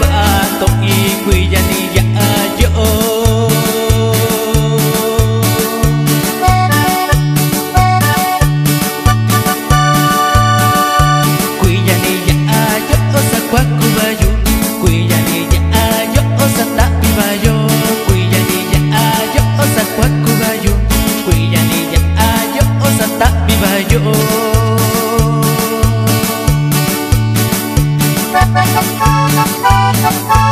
ba tộc y quy gia ni dạ dỗ quy gia ni dạ dỗ sa quát cu ba yu quy gia ni dạ dỗ sa ta bi ba yo quy gia ni dạ dỗ sa quát cu ba yu quy gia ni dạ dỗ sa ta bi ba yo Thank you. oh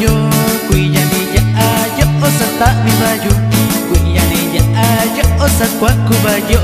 yo kuya ni ya ayo osata mi bayo kuya ni ya ayo osakwa kubayo